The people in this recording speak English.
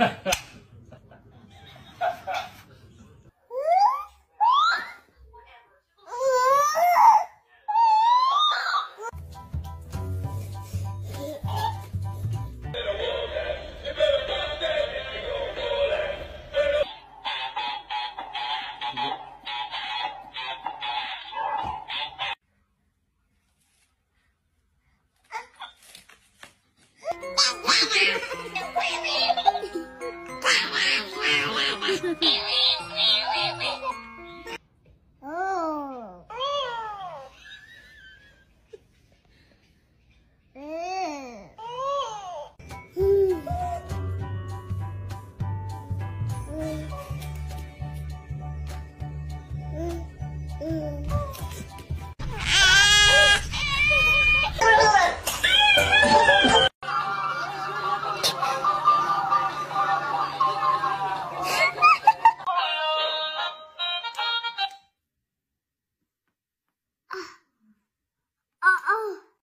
Wow, oh. oh.